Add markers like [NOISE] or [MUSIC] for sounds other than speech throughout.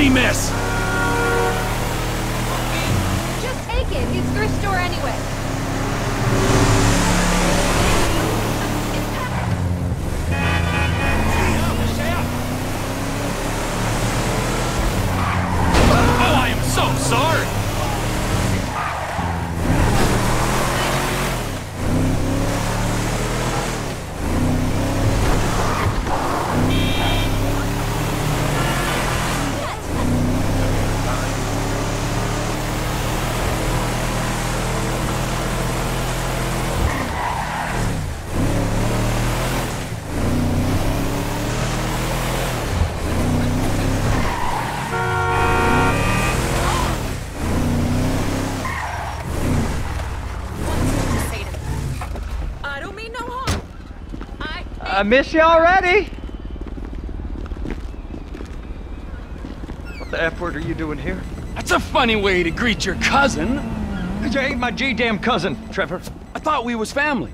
lucky, miss! I I miss you already. What the F word are you doing here? That's a funny way to greet your cousin. You ain't my G-damn cousin, Trevor. I thought we was family.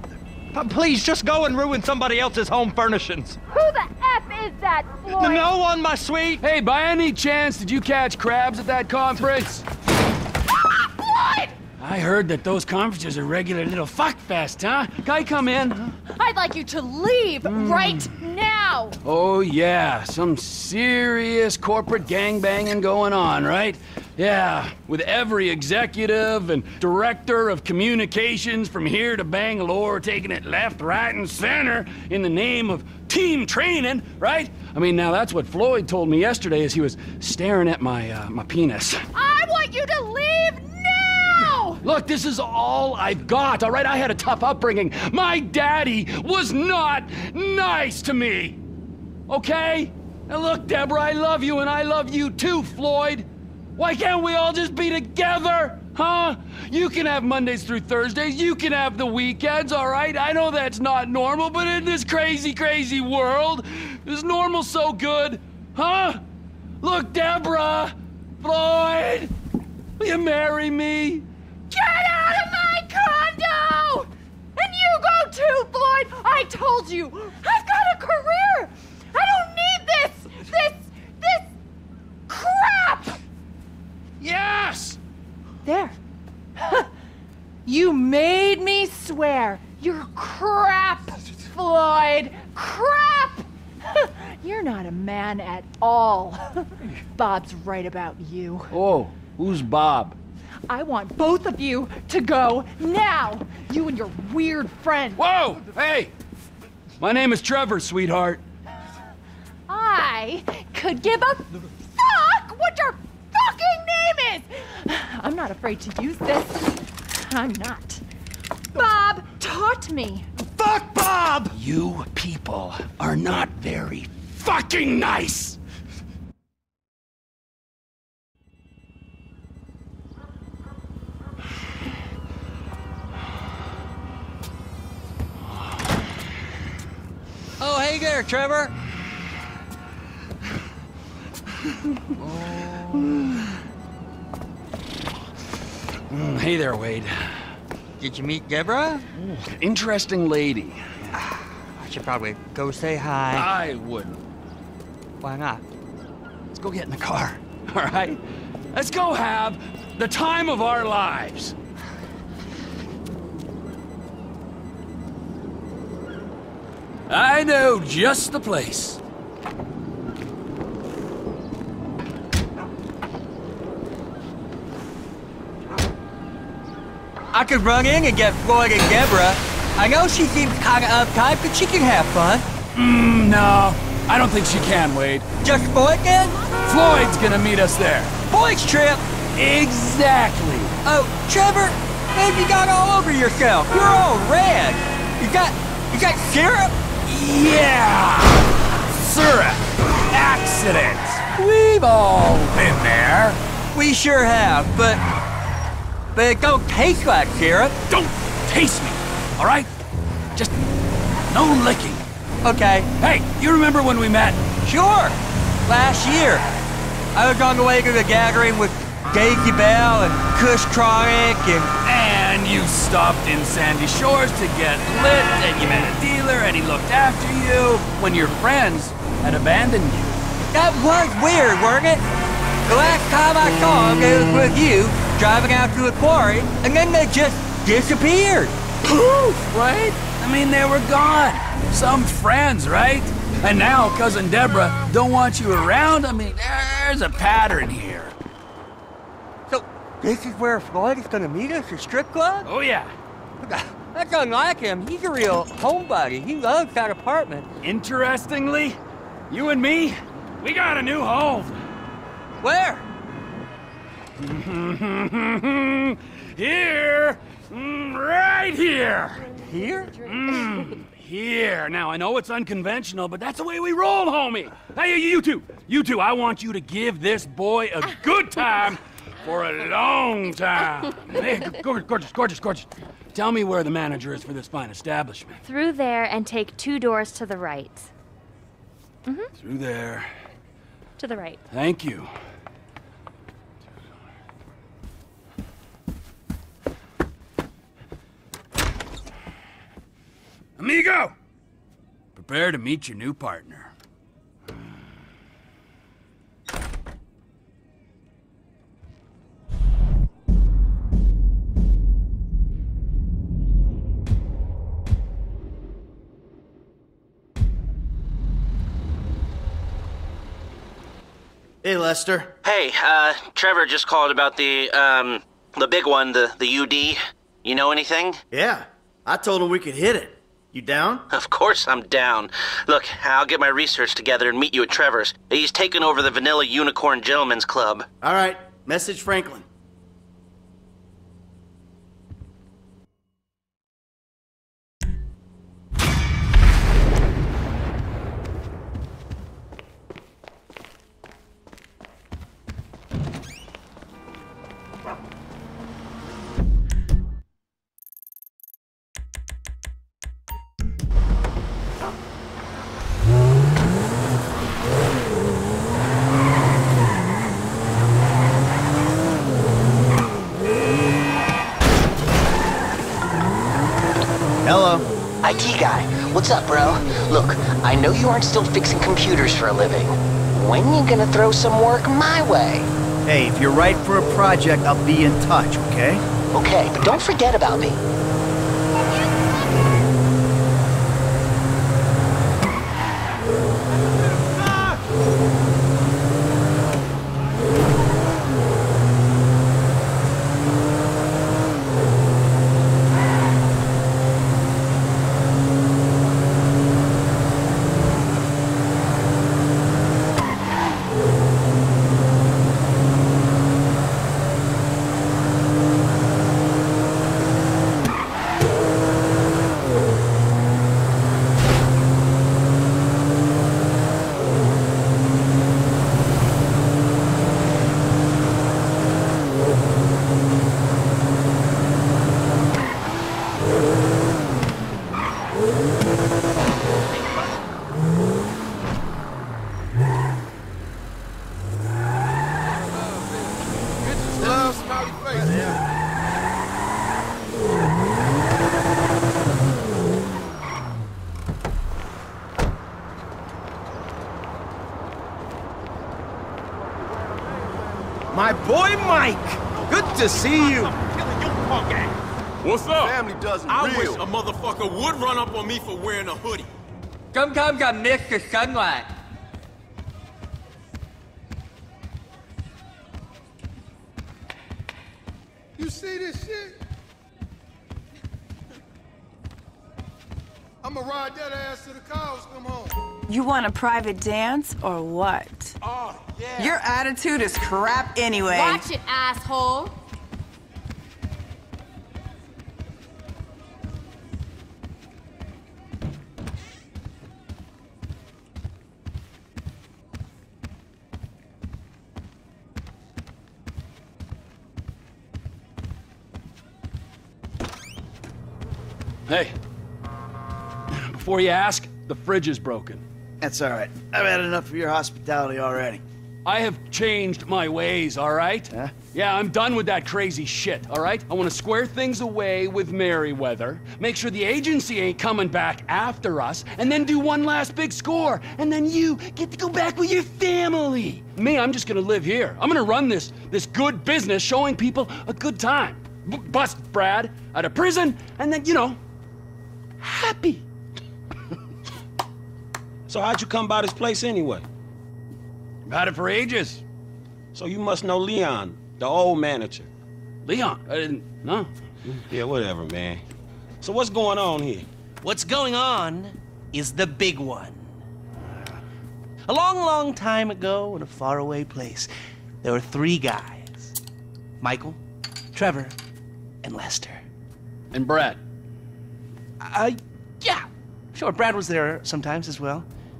But please, just go and ruin somebody else's home furnishings. Who the F is that, Floyd? No one, my sweet. Hey, by any chance, did you catch crabs at that conference? [LAUGHS] Floyd! I heard that those conferences are regular little fuck fest, huh? Guy, come in. I'd like you to leave right now. Oh, yeah, some serious corporate gangbanging going on, right? Yeah, with every executive and director of communications from here to Bangalore taking it left, right, and center in the name of team training, right? I mean, now that's what Floyd told me yesterday as he was staring at my, uh, my penis. I want you to leave now! Look, this is all I've got, all right? I had a tough upbringing. My daddy was not nice to me. Okay? Now look, Deborah, I love you and I love you too, Floyd. Why can't we all just be together? Huh? You can have Mondays through Thursdays. You can have the weekends, all right? I know that's not normal, but in this crazy, crazy world, is normal so good? Huh? Look, Deborah! Floyd! Will you marry me? Get out of my condo! And you go too, Floyd! I told you! I've got a career! I don't need this! This. this. crap! Yes! There. [LAUGHS] you made me swear. You're crap, Floyd. Crap! [LAUGHS] You're not a man at all. [LAUGHS] Bob's right about you. Oh, who's Bob? I want both of you to go now. You and your weird friend. Whoa! Hey! My name is Trevor, sweetheart. I could give a fuck what your fucking name is. I'm not afraid to use this. I'm not. Bob taught me. Fuck Bob! You people are not very fucking nice! Oh, hey there, Trevor. Mm, hey there, Wade. Did you meet Deborah? Interesting lady. I should probably go say hi. I wouldn't. Why not? Let's go get in the car, all right? Let's go have the time of our lives. I know just the place. I could run in and get Floyd and Deborah. I know she seems kind of uptight, but she can have fun. Mm, no, I don't think she can, Wade. Just Floyd then? Floyd's gonna meet us there. Boys trip. Exactly. Oh, Trevor, man, you got all over yourself. You're all red. You got, you got syrup? Yeah! Syrup! Accidents! We've all been there. We sure have, but, but it don't taste like syrup. Don't taste me, all right? Just no licking. Okay, Hey, you remember when we met? sure. Last year, I was on the way to the gathering with Daisy Bell and Kush Tronic and And you stopped in Sandy Shores to get lit, and you met a dealer, and he looked after you when your friends had abandoned you. that was weird, weren't it? The last time I saw them, it was with you, driving out to the quarry, and then they just disappeared. Poof, right? I mean, they were gone. Some friends, right? And now cousin Deborah don't want you around. I mean, there's a pattern here. This is where Floyd is gonna meet us, a strip club? Oh yeah. Look, that's unlike him. He's a real homebody. He loves that apartment. Interestingly, you and me, we got a new home. Where? [LAUGHS] here, Mm, right here. Here? Mm, here. Now, I know it's unconventional, but that's the way we roll, homie. Hey, you two, you two, I want you to give this boy a good time for a long time. [LAUGHS] Hey, gorgeous, gorgeous, gorgeous, gorgeous. Tell me where the manager is for this fine establishment. Through there and take two doors to the right. Mm-hmm. Through there. To the right. Thank you. Amigo! Prepare to meet your new partner. Hey, Lester. Hey, uh, Trevor just called about the, um, the big one, the, the UD. You know anything? Yeah, I told him we could hit it. You down? Of course I'm down. Look, I'll get my research together and meet you at Trevor's. He's taken over the Vanilla Unicorn Gentlemen's Club. All right, message Franklin. Hello. IT guy, what's up, bro? Look, I know you aren't still fixing computers for a living. When you gonna throw some work my way? Hey, if you're right for a project, I'll be in touch, okay? Okay, but don't forget about me. My boy Mike! Good to see you! What's up? Family doesn't I real. wish a motherfucker would run up on me for wearing a hoodie. Sometimes I miss the sunlight. You see this shit? I'ma ride that ass to the cows come home. You want a private dance or what? Oh, yeah. Your attitude is crap anyway. Watch it, asshole. Before you ask, the fridge is broken. That's all right. I've had enough of your hospitality already. I have changed my ways, all right? Yeah, I'm done with that crazy shit, all right? I want to square things away with Merryweather, make sure the agency ain't coming back after us, and then do one last big score. And then you get to go back with your family. Me, I'm just gonna live here. I'm gonna run this this good business showing people a good time. B- bust Brad out of prison, and then, you know, happy. So how'd you come by this place anyway? I've had it for ages. So you must know Leon, the old manager. Leon? I didn't know. Yeah, whatever, man. So what's going on here? What's going on is the big one. A long, long time ago in a faraway place, there were three guys Michael, Trevor, and Lester. And Brad. Uh, yeah. Sure, Brad was there sometimes as well.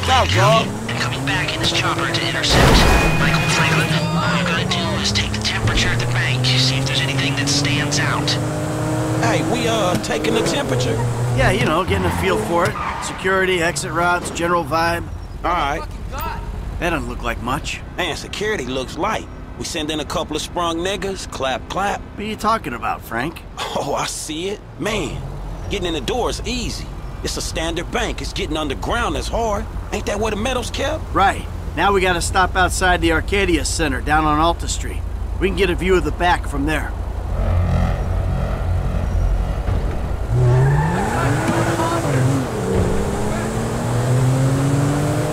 Look out, dog. and coming back in this chopper to intercept. Michael Franklin, all I'm gonna do is take the temperature at the bank, see if there's anything that stands out. Hey, we uh taking the temperature. Yeah, you know, getting a feel for it. Security, exit routes, general vibe. Alright. That doesn't look like much. Man, security looks light. We send in a couple of sprung niggas, clap clap. What are you talking about, Frank? Oh, I see it. Man, getting in the door is easy. It's a standard bank. It's getting underground that's hard. Ain't that where the metal's kept? Right. Now we gotta stop outside the Arcadius Center down on Alta Street. We can get a view of the back from there.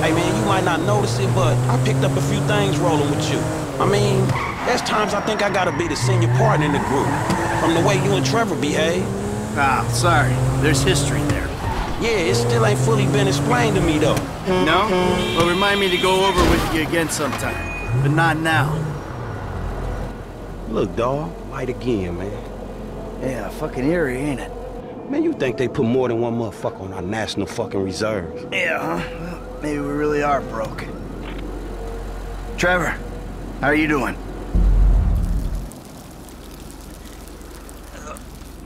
Hey man, you might not notice it, but I picked up a few things rolling with you. I mean, there's times I think I gotta be the senior partner in the group. From the way you and Trevor behave. Ah, sorry. There's history. Yeah, it still ain't fully been explained to me though. No? Well, remind me to go over with you again sometime. But not now. Look, dawg, light again, man. Yeah, fucking eerie, ain't it? Man, you think they put more than one motherfucker on our national fucking reserves? Yeah, huh? Well, maybe we really are broke. Trevor, how are you doing?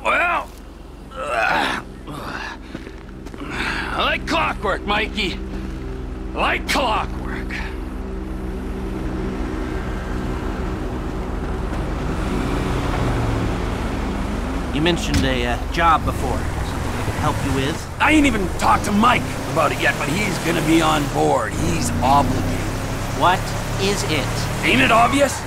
Well, uh, I like clockwork, Mikey. Like clockwork. You mentioned a uh, job before. Something I could help you with? I ain't even talked to Mike about it yet, but he's gonna be on board. He's obligated. What is it? Ain't it obvious?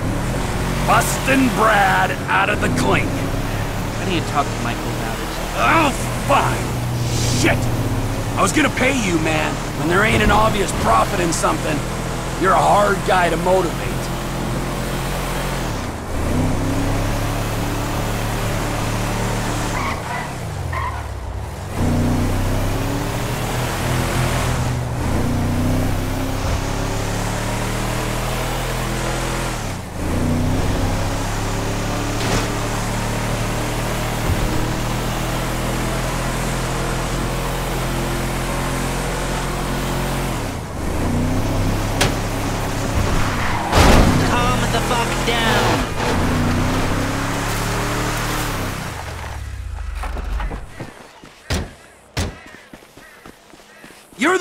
Busting Brad out of the clink. I do you talk to Michael about it? Oh, fine. Shit. I was gonna pay you, man. When there ain't an obvious profit in something, you're a hard guy to motivate.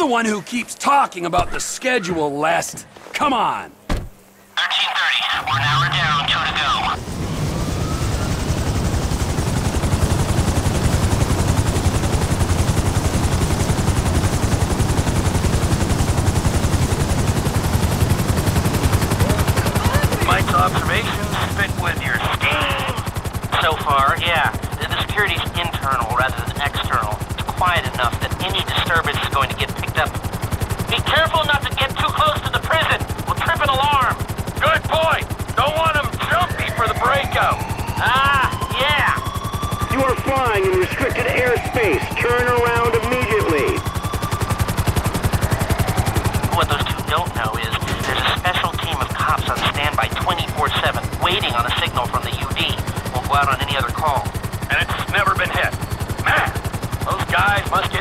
The one who keeps talking about the schedule, Lest. Come on. 1330. One hour down, two to go. Mike's observations fit with your scheme. So far, yeah. The the security's internal rather than external. It's quiet enough that any disturbance is going to get picked up. Be careful not to get too close to the prison. We'll trip an alarm. Good point. Don't want them jumpy for the breakout. Ah, yeah. You are flying in restricted airspace. Turn around immediately. What those two don't know is there's a special team of cops on standby 24-7, waiting on a signal from the UD. Won't go out on any other call. And it's never been hit. Man, those guys must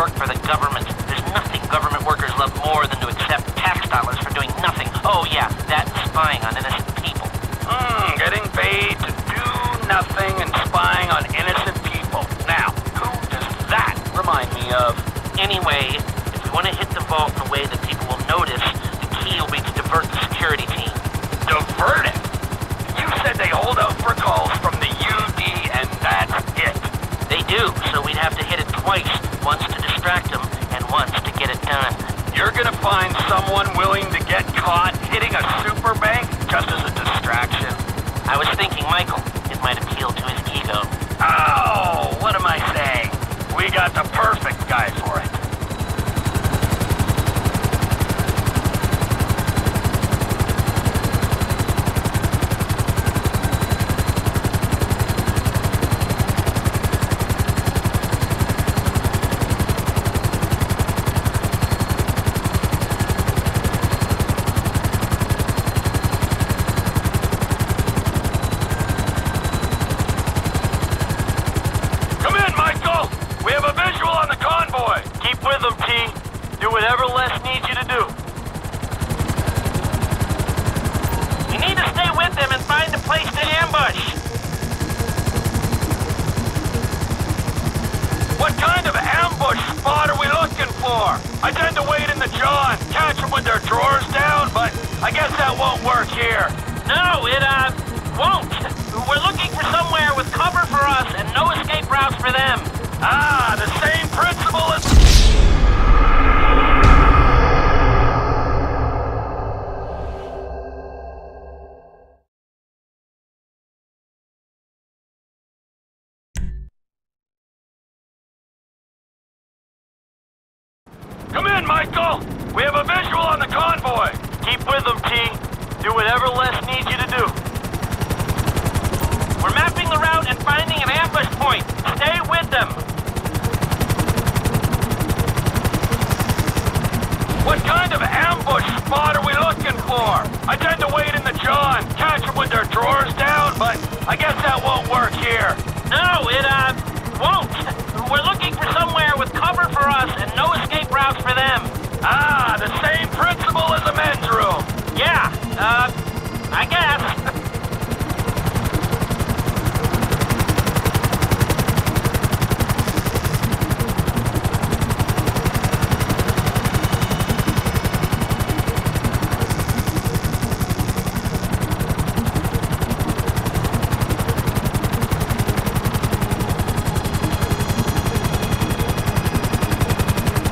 work for the government. There's nothing government workers love more than to accept tax dollars for doing nothing. Oh yeah, that's spying on innocent people. Hmm, getting paid to do nothing and spying on innocent people. Now, who does that remind me of? Anyway, if we want to hit the vault in a way that people will notice, gonna find someone willing to get caught hitting a super bank just as a distraction? I was thinking Michael. It might appeal to his ego. Michael! We have a visual on the convoy! Keep with them, T. Do whatever Les needs you to do. We're mapping the route and finding an ambush point. Stay with them. What kind of ambush spot are we looking for? I tend to wait in the and catch them with their drawers down, but I guess that won't work here. No, it, uh, won't. We're looking for somewhere with cover for us and no escape routes for them. Ah, the same principle as the men's room. Yeah, uh, I guess.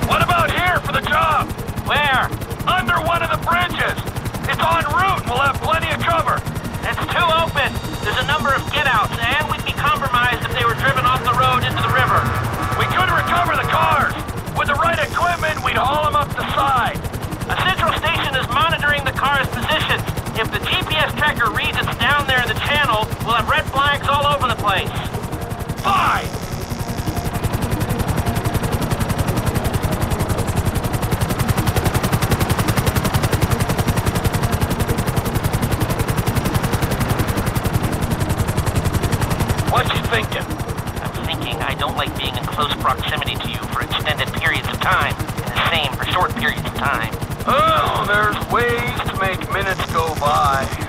What about here for the job? Where? Under one of the bridges. It's en route and we'll have plenty of cover. It's too open. There's a number of get-outs, and we'd be compromised if they were driven off the road into the river. We could recover the cars. With the right equipment, we'd haul them up the side. A central station is monitoring the car's position. If the GPS tracker reads it's down there in the channel, we'll have red flags all over the place. Fine. Close proximity to you for extended periods of time, and the same for short periods of time. Oh, there's ways to make minutes go by.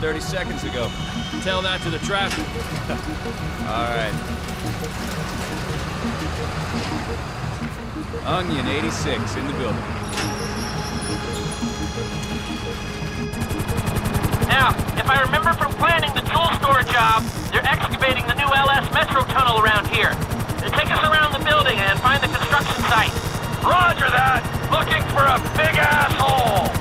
30 seconds ago. Tell that to the traffic. [LAUGHS] All right. Onion 86 in the building. Now, if I remember from planning the tool store job, they're excavating the new LS Metro tunnel around here. They take us around the building and find the construction site. Roger that! Looking for a big asshole!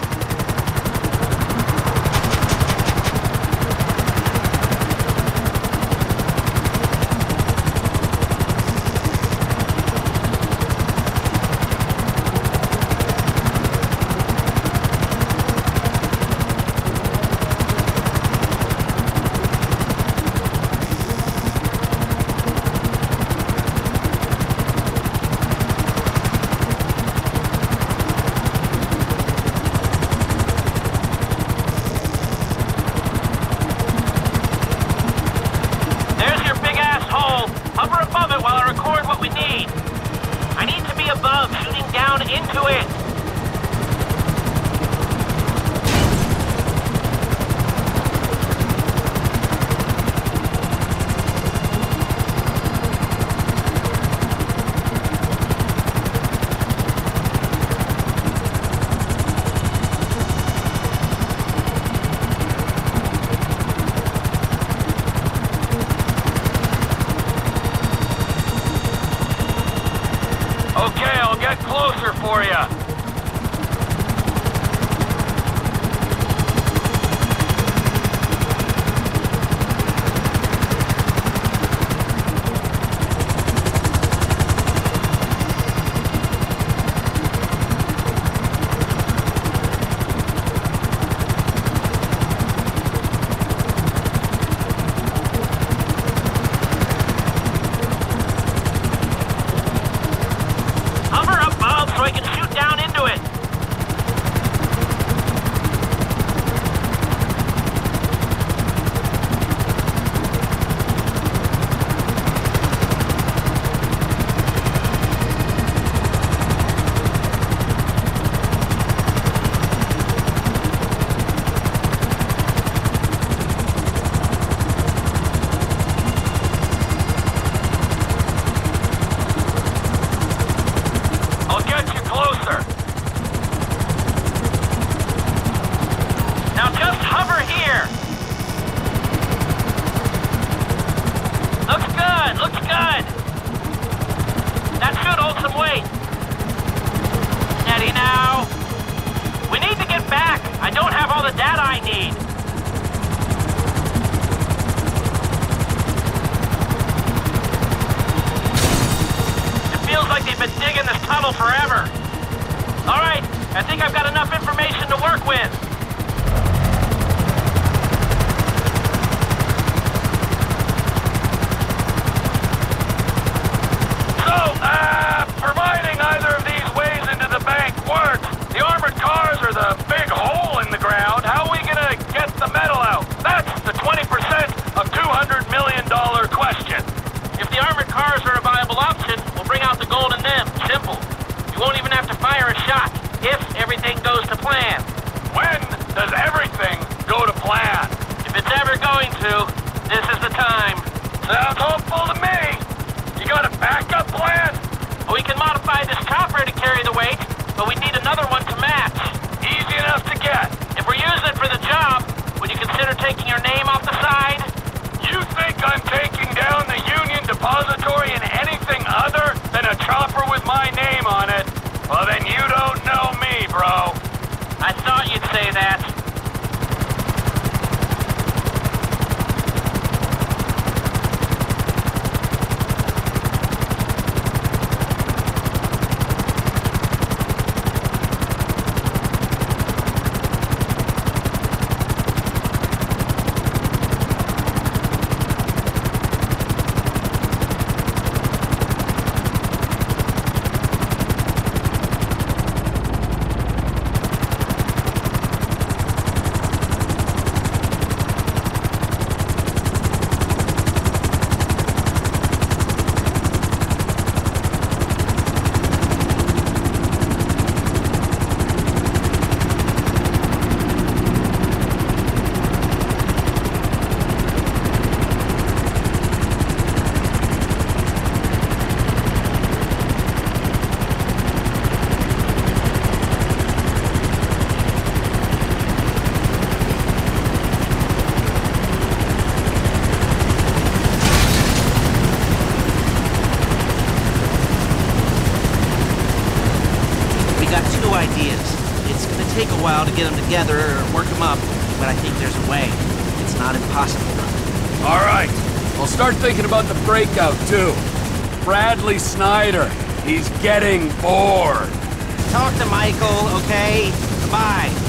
All right, I think I've got enough information to work with. So, uh, providing either of these ways into the bank works, the armored cars are the big hole in the ground. How are we gonna get the metal out? That's the 20% of $200 million question. If the armored cars are a viable option, we'll bring out the gold in them. Simple. You won't even have to fire a everything goes to plan. When does everything go to plan? If it's ever going to, this is the time. Sounds hopeful to me. You got a backup plan? We can modify this chopper to carry the weight, but we need another one to match. Easy enough to get. If we're using it for the job, would you consider taking your name off the side? You think I'm taking down the Union Depository together or work them up, but I think there's a way. It's not impossible. All right. We'll start thinking about the breakout, too. Bradley Snider. He's getting bored. Talk to Michael, okay? Bye.